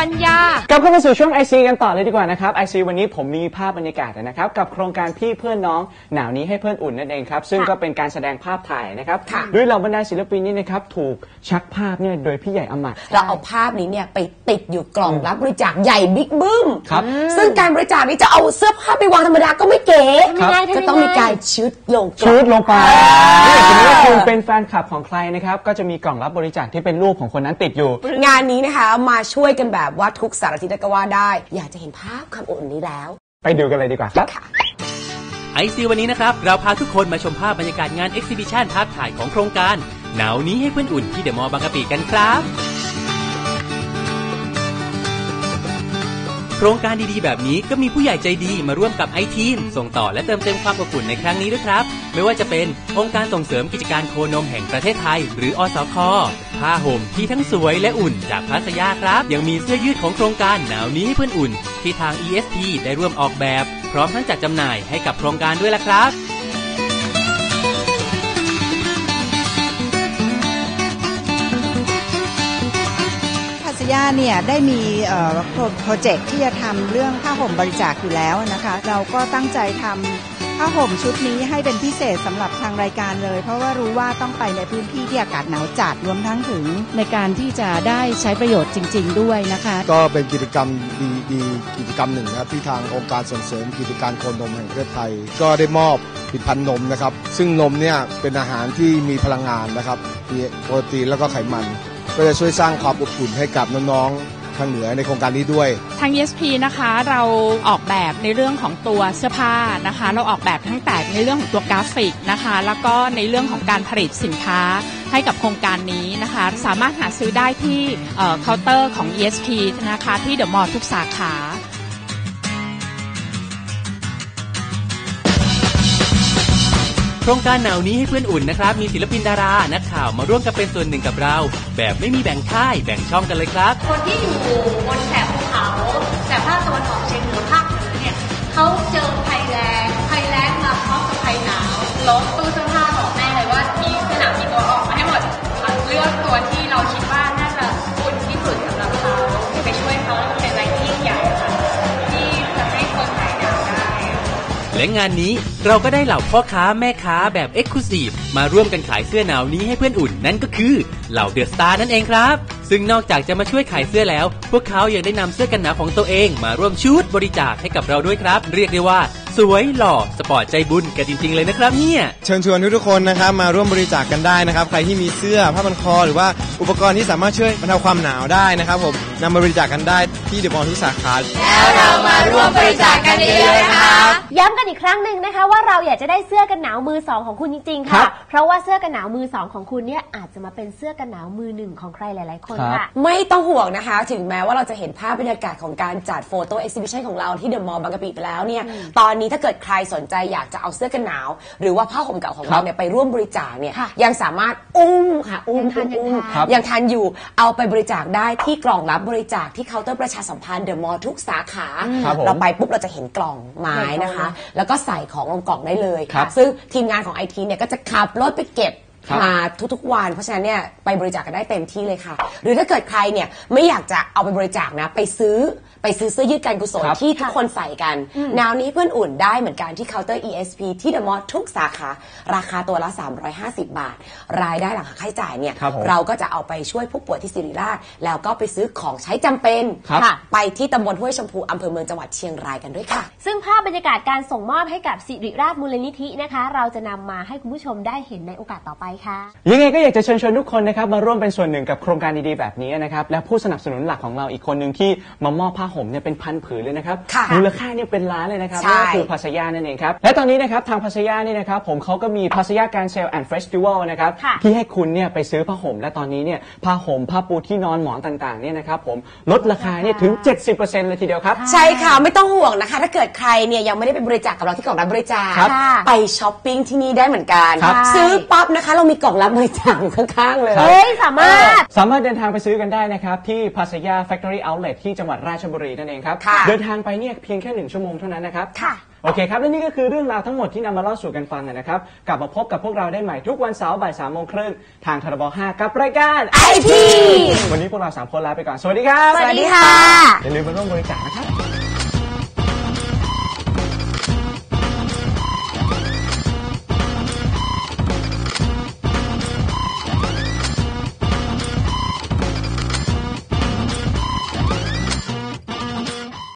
ปัญญากลับเข้ามาสู่ช่วง IC กันต่อเลยดีกว่านะครับ IC วันนี้ผมมีภาพบรรยากาศนะครับกับโครงการพี่เพื่อนน้องหนาวนี้ให้เพื่อนอุ่นนั่นเองครับซึ่งก็เป็นการแสดงภาพถ่ายนะครับด้วยเหล่าบรรดาศิลปินนี่นะครับถูกชักภาพเนี่ยโดยพี่ใหญ่อำมาตย์เราเอาภาพนี้เนี่ยไปติดอยู่กล่องรับบริจาคใหญ่บิ๊กบึ้มครับซึ่งการบริจาคนี้จะเอาเสื้อผ้าไปวางธรรมดาก็ไม่เก๋ครับก็ต้องมีการชุดลงกล่ชุองดลงไปนี่สมมติว่าคุณเป็นแฟนคลับของใครนะครับก็จะมีกล่องรับบริจาคที่เป็นรูปของคนนั้นติดอยู่ งานนี้นะคะมาช่วยกันแบบว่าทุกสารทิศก็ว่าได้ อยากจะเห็นภาพความอบอุ่นนี้แล้ว ไปดูกันเลยดีกว่าครับไอซีวันนี้นะครับ เราพาทุกคนมาชมภาพบรรยากาศงาน Exhibition ภาพถ่ายของโครงการ หนาวนี้ให้เพื่อนอุ่นที่เดอะมอลล์บางกะปิกันครับ ครงการดีๆ แบบนี้ก็มีผู้ใหญ่ใจดีมาร่วมกับไอทีมส่งต่อและเติมเต็มความอบอุ่นในครั้งนี้ด้วยครับ ไม่ว่าจะเป็นองค์การส่งเสริมกิจการโคนมแห่งประเทศไทย หรืออสคผ้าห่มที่ทั้งสวยและอุ่นจากพัสยาครับ ยังมีเสื้อยืดของโครงการหนาวนี้ให้เพื่อนอุ่น ที่ทาง ESP ได้ร่วมออกแบบ พร้อมทั้งจัดจำหน่ายให้กับโครงการด้วยล่ะครับ ย่าเนี่ยได้มีโปรเจกต์ที่จะทำเรื่องผ้าห่มบริจาคอยู่แล้วนะคะ เราก็ตั้งใจทำผ้าห่มชุดนี้ให้เป็นพิเศษสำหรับทางรายการเลย เพราะว่ารู้ว่าต้องไปในพื้นที่ที่อากาศหนาวจัดรวมทั้งถึงในการที่จะได้ใช้ประโยชน์จริง ๆ ด้วยนะคะ ก็เป็นกิจกรรมดีดีกิจกรรมหนึ่งนะครับที่ทางองค์การส่งเสริมกิจการโคนมแห่งประเทศไทย ก็ได้มอบผลิตภัณฑ์นมนะครับ ซึ่งนมเนี่ยเป็นอาหารที่มีพลังงานนะครับมีโปรตีนแล้วก็ไขมัน ก็จะช่วยสร้างความอบอุ่นให้กับน้องๆทางเหนือในโครงการนี้ด้วย ทาง ESP นะคะเราออกแบบในเรื่องของตัวเสื้อผ้านะคะ เราออกแบบทั้งแต่ในเรื่องของตัวกราฟิกนะคะ แล้วก็ในเรื่องของการผลิตสินค้าให้กับโครงการนี้นะคะ สามารถหาซื้อได้ที่เอ่อเคาน์เตอร์ของ ESP นะคะที่เดอะมอลล์ทุกสาขา โครงการหนาวนี้ให้เพื่อนอุ่นนะครับ มีศิลปินดารา นักข่าวมาร่วมกันเป็นส่วนหนึ่งกับเรา แบบไม่มีแบ่งค่ายแบ่งช่องกันเลยครับ คนที่อยู่บนแถบภูเขาแถบภาคตะวันออกเฉียงเหนือภาคเหนือเนี่ยเขาเจอภัยแรงภัยแรงมาพร้อมกับภัยหนาวลบตู้เสื้อผ้าบอกแม่เลยว่ามีสนาวกี่ตัวออกมาให้หมดเลือกตัวที่เราคิดว่า และงานนี้เราก็ได้เหล่าพ่อค้าแม่ค้าแบบเอ็กซ์คลูซีฟมาร่วมกันขายเสื้อหนาวนี้ให้เพื่อนอุ่นนั่นก็คือเหล่าเดอะสตาร์นั่นเองครับ ซึ่งนอกจากจะมาช่วยขายเสื้อแล้ว พวกเขายังได้นำเสื้อกันหนาวของตัวเอง มาร่วมชุดบริจาคให้กับเราด้วยครับ เรียกได้ว่า สวยหล่อสปอร์ตใจบุญกันจริง ๆ เลยนะครับเนี่ยเชิญชวนทุกๆคนนะครับมาร่วมบริจาคกันได้นะครับ ใครที่มีเสื้อผ้าพันคอ หรือว่าอุปกรณ์ที่สามารถช่วยบรรเทาความหนาวได้นะครับผมนำมาบริจาคกันได้ที่เดอะมอลล์ทุกสาขาย้ำกันอีกครั้งหนึ่งนะคะ ว่าเราอยากจะได้เสื้อกันหนาวมือสองของคุณจริงๆค่ะ เพราะว่าเสื้อกันหนาวมือสองของคุณเนี่ยอาจจะมาเป็นเสื้อกันหนาวมือหนึ่งของใครหลายๆคนครับค่ะไม่ต้องห่วงนะคะ ถึงแม้ว่าเราจะเห็นภาพบรรยากาศของการจัด photo exhibition ของเราที่เดอะมอลล์บางกะปิไปแล้วเนี่ยตอนนี้ถ้าเกิดใครสนใจอยากจะเอาเสื้อกันหนาว หรือว่าผ้าห่มเก่าของเราเนี่ยไปร่วมบริจาคเนี่ยค่ะยังสามารถอุ้มค่ะอุ้มยังทันอุ้มยังทันยังทันอยู่เอาไปบริจาคได้ที่กล่องรับบริจาคที่เคาน์เตอร์ประชาสัมพันธ์เดอะมอลล์ทุกสาขาครับผมเราไปปุ๊บเราจะเห็นกล่องไม้นะคะ แล้วก็ใส่ของลงกล่องได้เลยครับซึ่งทีมงานของไอทีเนี่ยก็จะขับรถไปเก็บครับมาทุกๆวัน เพราะฉะนั้นเนี่ยไปบริจาคกันได้เต็มที่เลยค่ะ หรือถ้าเกิดใครเนี่ยไม่อยากจะเอาไปบริจาคนะไปซื้อ ไปซื้อเสื้อยืดการกุศลครับ ที่ทุกคนใส่กันแนวนี้เพื่อนอุ่นได้เหมือนกันที่เคาน์เตอร์ ESP ที่เดอะมอลล์ทุกสาขา ราคาตัวละ 350 บาท รายได้หลังหักค่าใช้จ่ายเนี่ยครับผมเราก็จะเอาไปช่วยผู้ป่วยที่ศิริราช แล้วก็ไปซื้อของใช้จำเป็นครับค่ะไปที่ตำบลห้วยชมพูอำเภอเมืองจังหวัดเชียงรายกันด้วยค่ะ ซึ่งภาพบรรยากาศการส่งมอบให้กับสิริราชมูลนิธินะคะ เราจะนำมาให้คุณผู้ชมได้เห็นในโอกาสต่อไปค่ะ ยังไงก็อยากจะเชิญชวนทุกคนนะครับมาร่วมเป็นส่วนหนึ่งกับโครงการดีๆแบบนี้นะครับและผู้สนับสนุนหลักของเราอีกคนหนึ่งที่มามอบผ้าห่มเนี่ยเป็นพันผืนเลยนะครับค่ะมูลค่าเนี่ยเป็นล้านเลยนะครับใช่ นั่นก็คือ PASAYA นั่นเองครับและตอนนี้นะครับทาง PASAYA นี่นะครับผมเขาก็มี PASAYA Grand Sale and Festival นะครับค่ะ ที่ให้คุณเนี่ยไปซื้อผ้าห่มและตอนนี้เนี่ยผ้าห่มผ้าปูที่นอนหมอนต่างๆเนี่ยนะครับผมลดราคาเนี่ยถึง 70%เลยทีเดียวครับ ใช่ค่ะ ไม่ต้องห่วงนะคะ ถ้าเกิดใครเนี่ยยังไม่ได้ไปบริจาคกับเราที่กล่องรับบริจาค ครับไปช้อปปิ้งที่นี่ได้เหมือนกัน ครับ ซื้อปั๊บนะคะ เรามีกล่องรับบริจาคอยู่ข้างๆเลยเฮ้ย สามารถ สามารถเดินทางไปซื้อกันได้นะครับ ที่พัสยา Factory Outlet ที่จังหวัดราชบุรีนั่นเองครับค่ะเดินทางไปเนี่ยเพียงแค่หนึ่งชั่วโมงเท่านั้นนะครับค่ะโอเคครับ และนี่ก็คือเรื่องราวทั้งหมดที่นำมาเล่าสู่กันฟังนะครับ กลับมาพบกับพวกเราได้ใหม่ทุกวันเสาร์บ่ายสามโมงครึ่งทางทรบ5กับรายการไอทีวันนี้พวกเราสามคนลาไปก่อน สวัสดีครับ สวัสดีค่ะ อย่าลืมมาร่วมบริจาคนะครับ